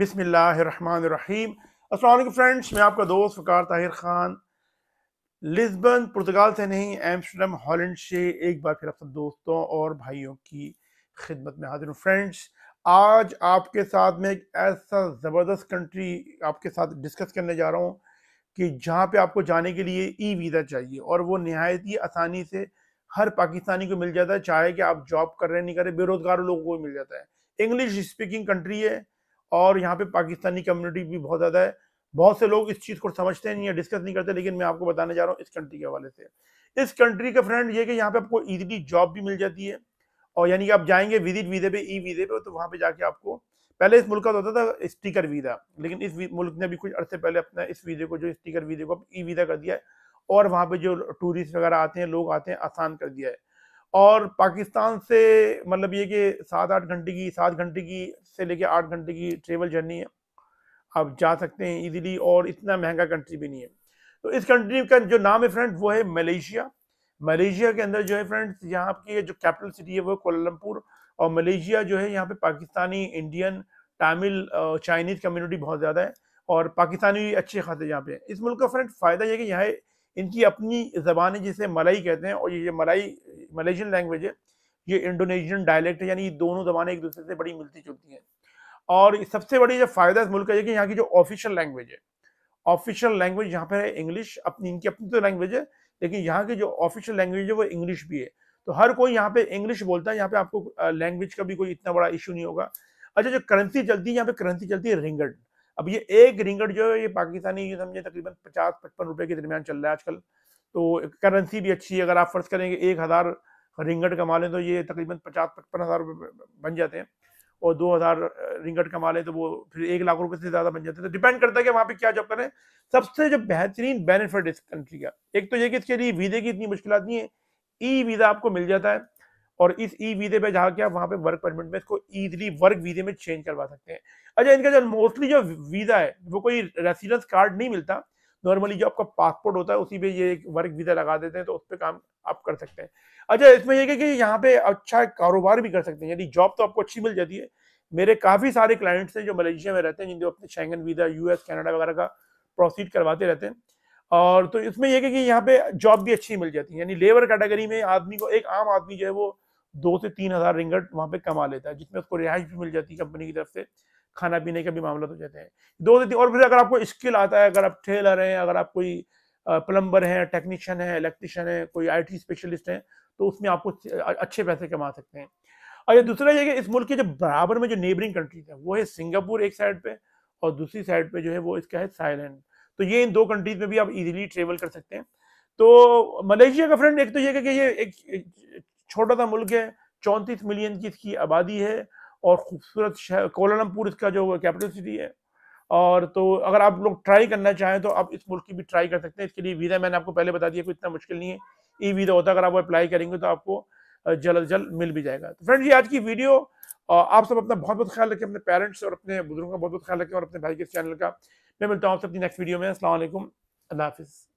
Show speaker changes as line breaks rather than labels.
بسم اللہ الرحمن الرحیم۔ السلام علیکم فرینڈس میں آپ کا دوست فکار طاہر خان۔ لزبن، پرتگال سے نہیں ایمسٹرڈم ہالینڈ سے ایک بار پھر اپنے دوستوں اور بھائیوں کی خدمت میں حاضر ہوں۔ فرینڈس آج آپ کے ساتھ میں ایک ایسا زبردست کنٹری آپ کے ساتھ ڈسکس کرنے جا رہا ہوں کہ جہاں پہ آپ کو جانے کے لیے ای ویزا چاہیے اور وہ نہایت ہی آسانی سے ہر پاکستانی کو مل جاتا ہے، چاہے کہ آپ جاب کر رہے نہیں کر رہے، بے روزگار لوگوں کو مل جاتا ہے۔ انگلش اسپیکنگ کنٹری ہے اور یہاں پہ پاکستانی کمیونٹی بھی بہت زیادہ ہے۔ بہت سے لوگ اس چیز کو سمجھتے نہیں یا ڈسکس نہیں کرتے، لیکن میں آپ کو بتانے جا رہا ہوں اس کنٹری کے حوالے سے۔ اس کنٹری کا فرینڈ یہ کہ یہاں پہ آپ کو ایزیلی جاب بھی مل جاتی ہے۔ اور یعنی کہ آپ جائیں گے وزٹ ویزے پہ ای ویزے پہ، تو وہاں پہ جا کے آپ کو پہلے اس ملک کا ہوتا تھا اسٹیکر ویزا لیکن اس ملک نے بھی کچھ عرصے پہلے اپنا اس ویزے کو، جو اسٹیکر ویزے کو ای ویزا کر دیا ہے۔ اور وہاں پہ جو ٹورسٹ وغیرہ آتے ہیں، لوگ آتے ہیں، آسان کر دیا ہے۔ اور پاکستان سے مطلب یہ کہ سات آٹھ گھنٹے کی، سات گھنٹے کی سے لے کے آٹھ گھنٹے کی ٹریول جرنی ہے۔ آپ جا سکتے ہیں ایزیلی اور اتنا مہنگا کنٹری بھی نہیں ہے۔ تو اس کنٹری کا جو نام ہے فرینڈ وہ ہے ملیشیا۔ ملیشیا کے اندر جو ہے فرینڈ یہاں کی جو کیپٹل سٹی ہے وہ کولمپور اور ملیشیا جو ہے یہاں پہ Pakistani Indian Tamil Chinese community بہت زیادہ ہے۔ اور پاکستانی بھی اچھے خاصے یہاں پہ ہیں۔ اس ملک کا فرینڈ فائدہ یہ کہ یہاں ان کی اپنی زبان ہے جسے ملائی کہتے ہیں اور یہ ملائی ملیشین لینگویج ہے، یہ انڈونیشین ڈائلیکٹ ہے یعنی یہ دونوں زبانیں ایک دوسرے سے بڑی ملتی جلتی ہیں۔ اور سب سے بڑی جو فائدہ اس ملک کا یہ کہ یہاں کی جو آفیشیل لینگویج ہے آفیشیل لینگویج یہاں پہ ہے انگلش، اپنی ان کی اپنی تو لینگویج ہے، لیکن یہاں کی جو آفیشیل لینگویج ہے وہ انگلش بھی ہے۔ تو ہر کوئی یہاں پہ انگلش بولتا ہے، یہاں پہ آپ کو لینگویج کا بھی کوئی اتنا بڑا ایشو نہیں ہوگا۔ اچھا جو کرنسی چلتی ہے، یہاں پہ کرنسی چلتی ہے رنگٹ اب یہ ایک رنگٹ جو ہے، یہ پاکستانی یہ سمجھے تقریباً پچاس، پچپن روپے کے درمیان چل رہا ہے آج کل۔ تو کرنسی بھی اچھی ہے، اگر آپ فرض کریں گے ایک ہزار رنگٹ کما لیں تو یہ تقریباً پچاس، پچپن ہزار روپے بن جاتے ہیں۔ اور دو ہزار رنگٹ کما لیں تو وہ پھر ایک لاکھ روپے سے زیادہ بن جاتے ہیں۔ تو ڈیپینڈ کرتا ہے کہ وہاں پہ کیا جاب کریں۔ سب سے جو بہترین بینیفٹ اس کنٹری کا، ایک تو یہ کہ اس کے لیے ویزے کی اتنی مشکلات نہیں ہے ای ویزا آپ کو مل جاتا ہے اور اس ای ویزے پہ جا کے آپ وہاں پہ ورک پرمٹ میں اس کو ایزلی ورک ویزے میں چینج کروا سکتے ہیں۔ اچھا ان کا جو موسٹلی جو ویزا ہے، وہ کوئی ریسیڈنس کارڈ نہیں ملتا۔ نارملی جو آپ کا پاسپورٹ ہوتا ہے اسی پہ یہ ورک ویزا لگا دیتے ہیں تو اس پہ کام آپ کر سکتے ہیں۔ اچھا اس میں یہ کہ یہاں پہ اچھا کاروبار بھی کر سکتے ہیں۔ یعنی جاب تو آپ کو اچھی مل جاتی ہے۔ میرے کافی سارے کلائنٹس ہیں جو ملیشیا میں رہتے ہیں، جن جو اپنے Schengen visa U S Canada وغیرہ کا پروسیڈ کرواتے رہتے ہیں۔ اور تو اس میں یہ کہ یہاں پہ جاب بھی اچھی مل جاتی ہے یعنی لیبر کیٹیگری میں آدمی کو ایک عام آدمی جو ہے وہ دو سے تین ہزار رنگٹ وہاں پہ کما لیتا ہے، جس میں اس کو رہائش بھی مل جاتی ہے کمپنی کی طرف سے۔ کھانا پینے کا بھی معاملہ ہو جاتے ہیں دو سے تین اور پھر اگر آپ کو اسکل آتا ہے، اگر آپ ٹھیلر ہیں، اگر آپ کوئی پلمبر ہیں ٹیکنیشین ہیں الیکٹریشین ہیں، کوئی آئی ٹی اسپیشلسٹ ہیں، تو اس میں آپ کو اچھے پیسے کما سکتے ہیں۔ اور یہ دوسرا یہ کہ اس ملک کے جو برابر میں جو نیبرنگ کنٹریز ہیں، وہ ہے سنگاپور ایک سائڈ پہ اور دوسری سائڈ پہ جو ہے وہ اس کا ہے سائلینڈ تو یہ ان دو کنٹریز میں بھی آپ ایزیلی ٹریول کر سکتے ہیں۔ تو ملیشیا کا فرینڈ ایک تو یہ کہ یہ ایک چھوٹا سا ملک ہے، چونتیس ملین کی اس کی آبادی ہے۔ اور خوبصورت شہر کولالمپور اس کا جو کیپٹل سٹی ہے۔ اور تو اگر آپ لوگ ٹرائی کرنا چاہیں تو آپ اس ملک کی بھی ٹرائی کر سکتے ہیں۔ اس کے لیے ویزا میں نے آپ کو پہلے بتا دیا کوئی اتنا مشکل نہیں ہے۔ ای ویزا ہوتا ہے، اگر آپ وہ اپلائی کریں گے تو آپ کو جلد جلد مل بھی جائے گا۔ تو فرینڈ یہ آج کی ویڈیو آپ سب اپنا بہت بہت خیال رکھیں، اپنے پیرنٹس اور اپنے بزرگوں کا بہت بہت خیال رکھیں اور اپنے بھائی کے چینل کا۔ میں ملتا ہوں آپ سے اپنی نیکسٹ ویڈیو میں۔ السلام علیکم۔ اللہ حافظ۔